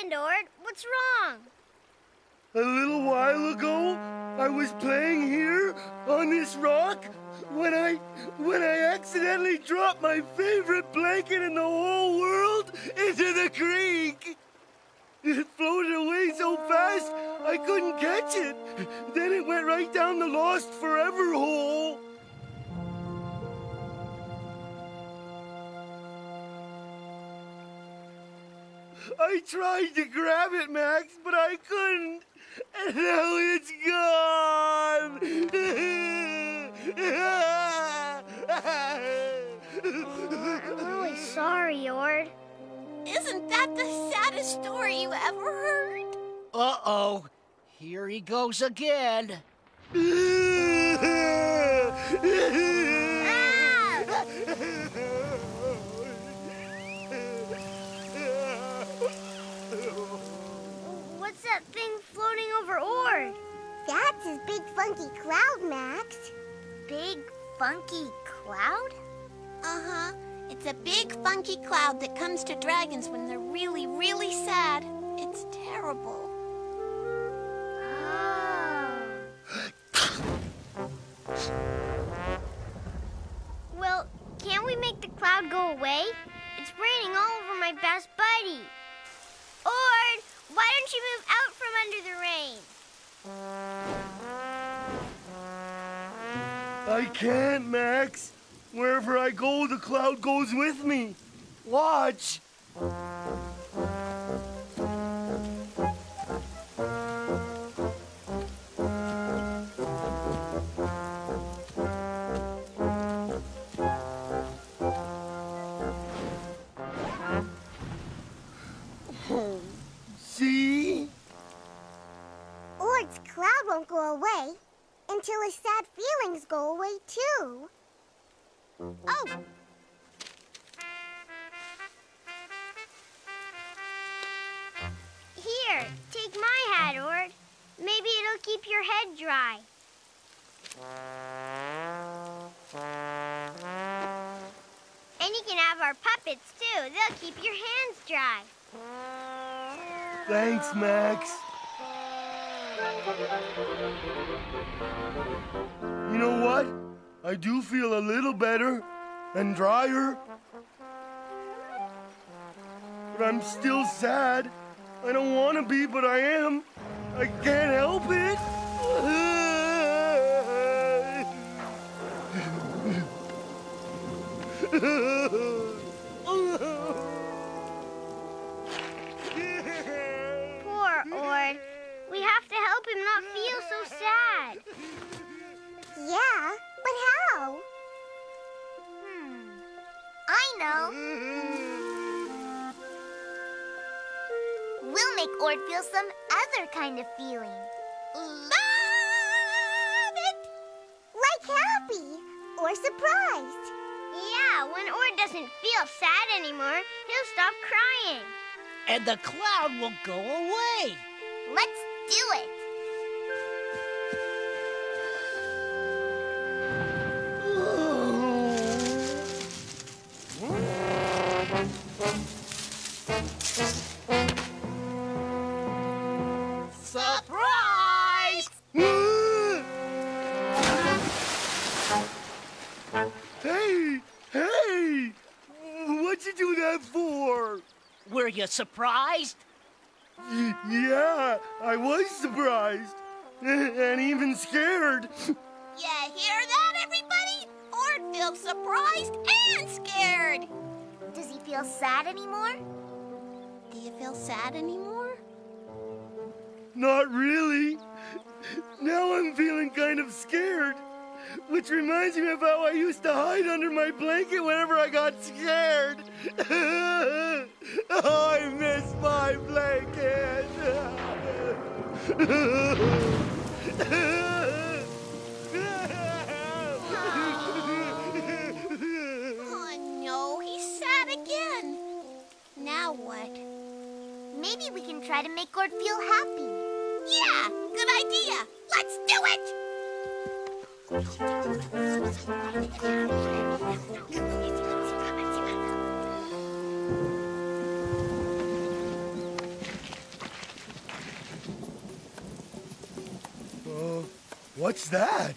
happened, Ord? What's wrong? A little while ago, I was playing here on this rock when I when I accidentally dropped my favorite blanket in the whole world into the creek. It floated away so fast I couldn't catch it. Then it went right down the lost forever hole. I tried to grab it, Max, but I couldn't. And now it's gone. I'm really sorry, Ord. Isn't that the saddest story you ever heard? Uh-oh. Here he goes again. What's that thing floating over Ord? That's his big funky cloud, Max. Big funky cloud? Uh-huh. It's a big funky cloud that comes to dragons when they're really, really sad. It's terrible. Oh. Well, can't we make the cloud go away? It's raining all over my best buddy. Why don't you move out from under the rain? I can't, Max. Wherever I go, the cloud goes with me. Watch. Until his sad feelings go away, too. Oh! Here, take my hat, Ord. Maybe it'll keep your head dry. And you can have our puppets, too. They'll keep your hands dry. Thanks, Max. You know what? I do feel a little better and drier. But I'm still sad. I don't want to be, but I am. I can't help it. not feel so sad. Yeah, but how? Hmm. I know. We'll make Ord feel some other kind of feeling. Love it! Like happy or surprised. Yeah, when Ord doesn't feel sad anymore, he'll stop crying. And the cloud will go away. Let's do it. You surprised? Yeah, I was surprised. And even scared. Yeah, hear that, everybody? Ord feels surprised and scared. Does he feel sad anymore? Do you feel sad anymore? Not really. Now I'm feeling kind of scared. Which reminds me of how I used to hide under my blanket whenever I got scared. oh, I miss my blanket. Oh, no, he's sad again. Now what? Maybe we can try to make Ord feel happy. Yeah, good idea. Let's do it! What's that?